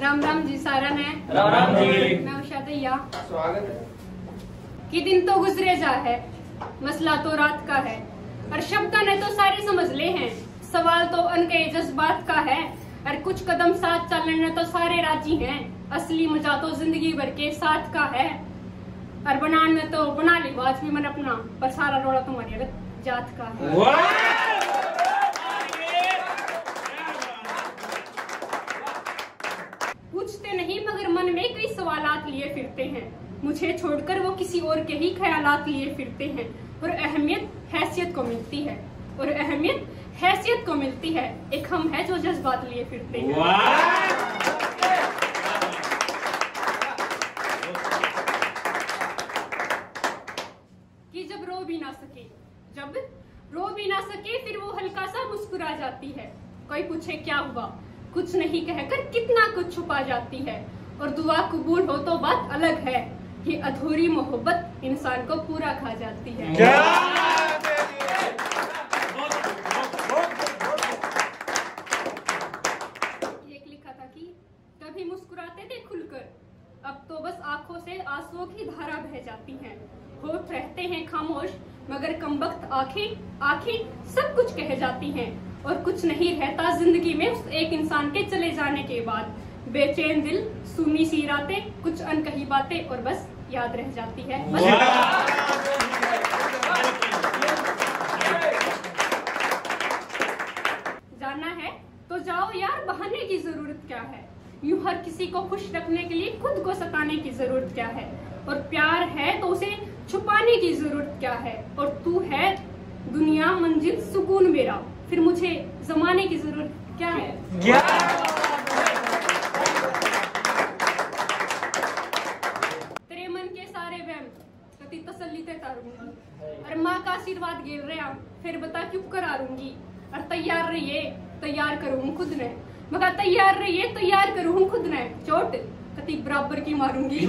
राम राम जी सारन है। राम राम जी। मैं उषा दैया। स्वागत है। कि दिन तो गुजरे जा है मसला तो रात का है और शब्द ने तो सारे समझ ले हैं। सवाल तो उनके जज्बात का है और कुछ कदम साथ चलने तो सारे राज़ी हैं। असली मज़ा तो ज़िंदगी भर के साथ का है। और बनाने तो बना ली बात भी मन अपना पर सारा रोड़ा तुम्हारी अलग जात का है। पूछते नहीं, मगर मन में कई सवालात लिए फिरते हैं। मुझे छोड़कर वो किसी और के ही ख्यालात लिए फिरते हैं। और अहमियत, हैसियत को मिलती है। और अहमियत, हैसियत को मिलती है। एक हम है जो जज्बात लिए फिरते हैं। कि जब रो भी ना सके। जब रो भी ना सके, फिर वो हल्का सा मुस्कुरा जाती है। कोई पूछे, क्या हुआ? कुछ नहीं कहकर कितना कुछ छुपा जाती है। और दुआ कबूल हो तो बात अलग है। कि अधूरी मोहब्बत इंसान को पूरा खा जाती है। एक लिखा था कि कभी मुस्कुराते थे खुलकर। अब तो बस आँखों से आंसुओं की धारा बह जाती हैं। होठ रहते हैं खामोश मगर कमबख्त आँखें आँखें सब कुछ कह जाती हैं। और कुछ नहीं रहता ज़िंदगी में उस एक इंसान के चले जाने के बाद। बेचैन दिल सुनी सी रातें कुछ अनकही बातें और बस याद रह जाती है। बस जाना है तो जाओ यार बहाने की ज़रूरत क्या है? यूँ हर किसी को खुश रखने के लिए खुद को सताने की ज़रूरत क्या है? और प्यार है तो उसे छुपाने की ज़रूरत क्या है? और तू है दुनिया मंजिल सुकून मेरा। फिर मुझे जमाने की ज़रूरत क्या है? तेरे मन के सारे वहम कति तसल्ली ते तारूँगी। और माँ का आशीर्वाद गिर रहा फिर बता क्यों करारूँगी? और तैयार रहिए तैयार करूँ खुद ने। मगर तैयार रहिए तैयार करूँ खुद ने। चोट कति बराबर की मारूँगी।